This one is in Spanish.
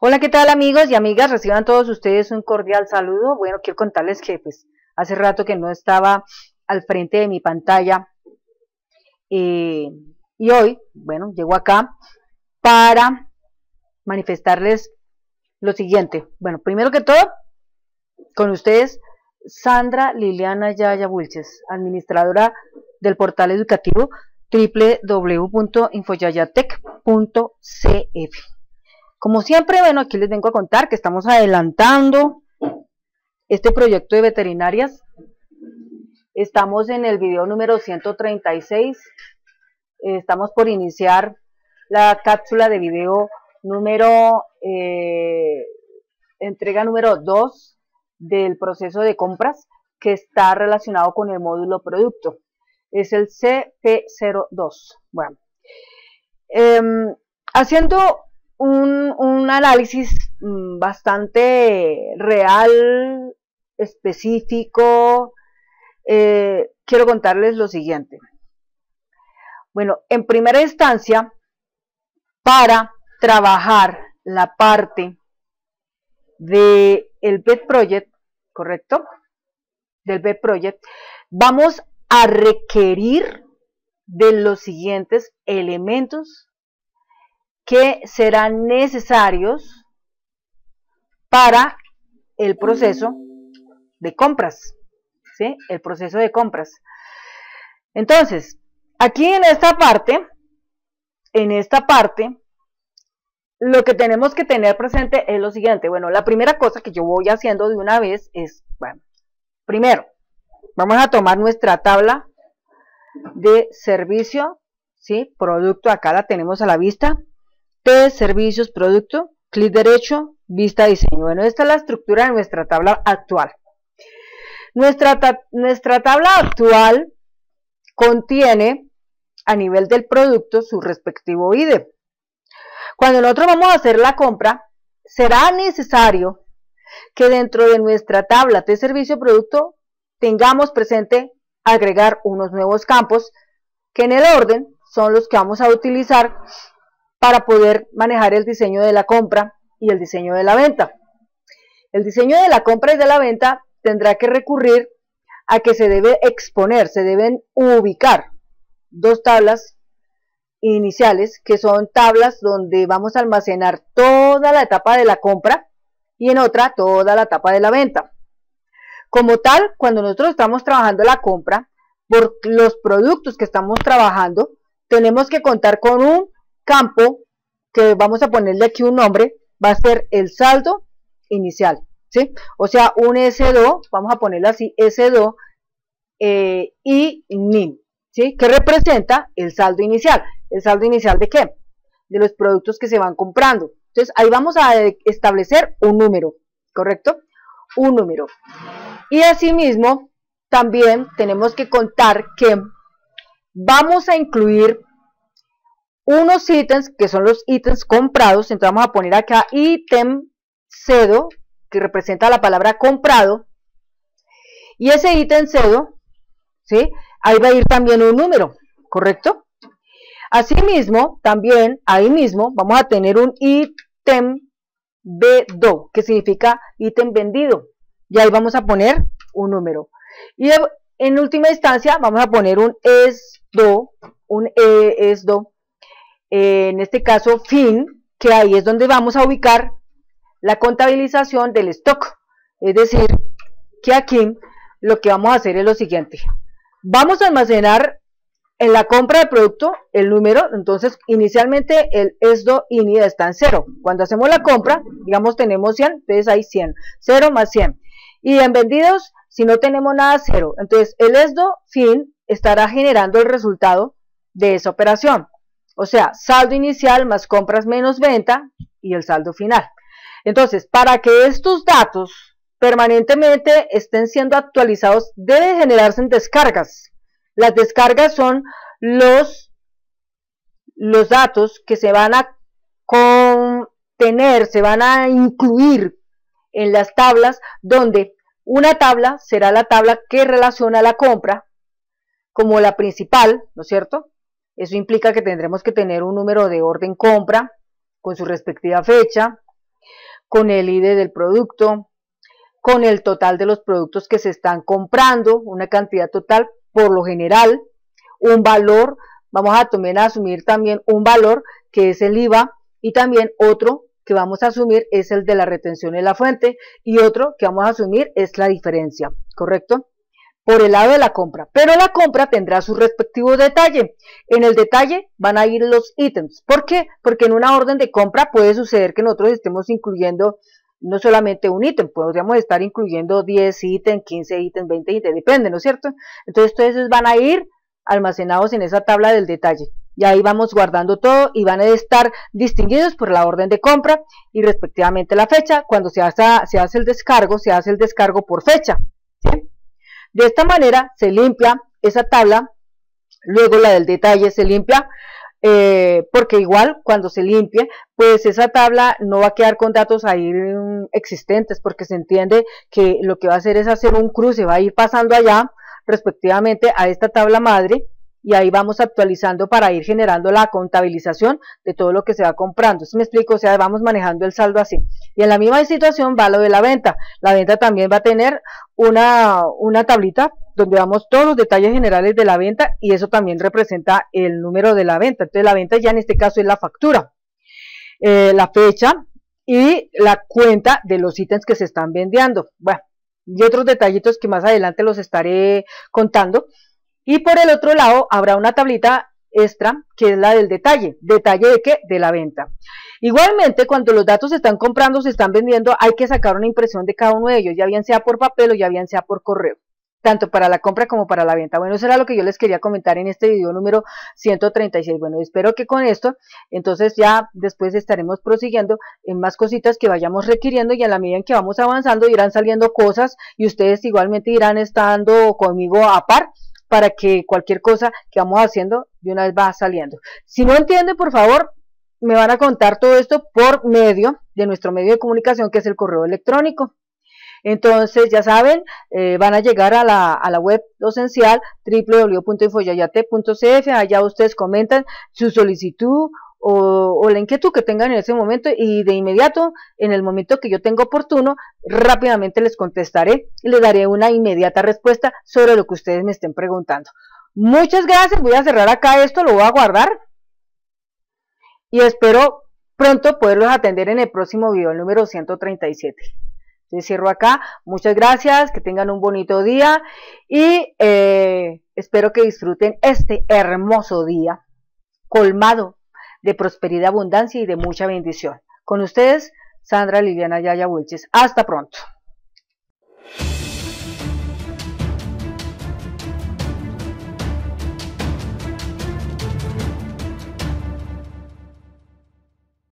Hola, ¿qué tal amigos y amigas? Reciban todos ustedes un cordial saludo. Bueno, quiero contarles que pues hace rato que no estaba al frente de mi pantalla eh, y hoy, bueno, llego acá para manifestarles lo siguiente. Bueno, primero que todo, con ustedes, Sandra Liliana Yaya Bulches, administradora del portal educativo www.infoyayatec.cf. Como siempre, bueno, aquí les vengo a contar que estamos adelantando este proyecto de veterinarias. Estamos en el video número 136. Estamos por iniciar la cápsula de video número, eh, entrega número 2 del proceso de compras que está relacionado con el módulo producto. Es el CP02. Bueno, em, haciendo un, análisis mm, bastante real, específico. Eh, quiero contarles lo siguiente. Bueno, en primera instancia, para trabajar la parte del el BED Project, ¿correcto? Del BED Project, vamos a requerir de los siguientes elementos que serán necesarios para el proceso de compras, ¿sí? El proceso de compras. Entonces, aquí en esta parte, en esta parte, lo que tenemos que tener presente es lo siguiente. Bueno, la primera cosa que yo voy haciendo de una vez es, bueno, primero, vamos a tomar nuestra tabla de servicio, ¿sí? Producto, acá la tenemos a la vista. T, servicios, producto, clic derecho, vista, diseño. Bueno, esta es la estructura de nuestra tabla actual. Nuestra, nuestra tabla actual contiene a nivel del producto su respectivo ID. Cuando nosotros vamos a hacer la compra, será necesario que dentro de nuestra tabla de servicio producto tengamos presente agregar unos nuevos campos que en el orden son los que vamos a utilizar para poder manejar el diseño de la compra y el diseño de la venta. El diseño de la compra y de la venta tendrá que recurrir a que se debe exponer, se deben ubicar dos tablas iniciales, que son tablas donde vamos a almacenar toda la etapa de la compra y en otra toda la etapa de la venta. Como tal, cuando nosotros estamos trabajando la compra, por los productos que estamos trabajando, tenemos que contar con un campo que vamos a ponerle aquí un nombre, va a ser el saldo inicial, ¿sí? O sea, un S2, vamos a ponerle así, S2 eh, y NIM, ¿sí? Que representa el saldo inicial. ¿El saldo inicial de qué? De los productos que se van comprando. Entonces, ahí vamos a establecer un número, ¿correcto? Un número. Y asimismo, también tenemos que contar que vamos a incluir unos ítems que son los ítems comprados, entonces vamos a poner acá ítem cedo, que representa la palabra comprado, y ese ítem cedo, ¿sí? ahí va a ir también un número, ¿correcto? Asimismo, también ahí mismo vamos a tener un ítem BDO, que significa ítem vendido, y ahí vamos a poner un número. Y en última instancia vamos a poner un ESDO, un ESDO, en este caso fin, que ahí es donde vamos a ubicar la contabilización del stock. Es decir, que aquí lo que vamos a hacer es lo siguiente. Vamos a almacenar en la compra de producto el número, entonces inicialmente el ESDO INI está en 0. Cuando hacemos la compra, digamos tenemos 100, entonces hay 100, 0 más 100. Y en vendidos, si no tenemos nada, 0. Entonces el ESDO fin estará generando el resultado de esa operación. O sea, saldo inicial más compras menos venta y el saldo final. Entonces, para que estos datos permanentemente estén siendo actualizados, deben generarse en descargas. Las descargas son los, los datos que se van a contener, se van a incluir en las tablas donde una tabla será la tabla que relaciona la compra como la principal, ¿no es cierto? Eso implica que tendremos que tener un número de orden compra con su respectiva fecha. con el ID del producto, con el total de los productos que se están comprando, una cantidad total por lo general, un valor, vamos a también a asumir también un valor que es el IVA y también otro que vamos a asumir es el de la retención en la fuente y otro que vamos a asumir es la diferencia, ¿correcto? Por el lado de la compra, pero la compra tendrá su respectivo detalle. En el detalle van a ir los ítems. ¿Por qué? Porque en una orden de compra puede suceder que nosotros estemos incluyendo no solamente un ítem, podríamos estar incluyendo 10 ítems, 15 ítems, 20 ítems, depende, ¿no es cierto? Entonces, todos esos van a ir almacenados en esa tabla del detalle. Y ahí vamos guardando todo y van a estar distinguidos por la orden de compra y respectivamente la fecha. Cuando se hace, se hace el descargo, se hace el descargo por fecha. De esta manera se limpia esa tabla, luego la del detalle se limpia eh, porque igual cuando se limpie, pues esa tabla no va a quedar con datos ahí mm, existentes, porque se entiende que lo que va a hacer es hacer un cruce, va a ir pasando allá respectivamente a esta tabla madre y ahí vamos actualizando para ir generando la contabilización de todo lo que se va comprando. ¿Sí me explico? O sea, vamos manejando el saldo así. Y en la misma situación va lo de la venta. La venta también va a tener una, una tablita donde damos todos los detalles generales de la venta y eso también representa el número de la venta. Entonces la venta ya en este caso es la factura, eh, la fecha y la cuenta de los ítems que se están vendiendo. Bueno, y otros detallitos que más adelante los estaré contando. Y por el otro lado habrá una tablita extra que es la del detalle. ¿Detalle de qué? De la venta. Igualmente, cuando los datos se están comprando, se están vendiendo, hay que sacar una impresión de cada uno de ellos, ya bien sea por papel o ya bien sea por correo tanto para la compra como para la venta. Bueno, eso era lo que yo les quería comentar en este video número 136. Bueno, espero que con esto, entonces ya después estaremos prosiguiendo en más cositas que vayamos requiriendo y a la medida en que vamos avanzando irán saliendo cosas y ustedes igualmente irán estando conmigo a par para que cualquier cosa que vamos haciendo de una vez va saliendo. Si no entienden, por favor, me van a contar todo esto por medio de nuestro medio de comunicación que es el correo electrónico. Entonces, ya saben, eh, van a llegar a la, a la web docencial www.infoyayate.cf, allá ustedes comentan su solicitud o, la inquietud que tengan en ese momento y de inmediato, en el momento que yo tenga oportuno, rápidamente les contestaré y les daré una inmediata respuesta sobre lo que ustedes me estén preguntando. Muchas gracias, voy a cerrar acá esto, lo voy a guardar y espero pronto poderlos atender en el próximo video, el número 137 cierro acá. Muchas gracias, que tengan un bonito día y eh, espero que disfruten este hermoso día colmado de prosperidad, abundancia y de mucha bendición. Con ustedes, Sandra Liliana Yaya Wilches. Hasta pronto.